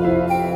Música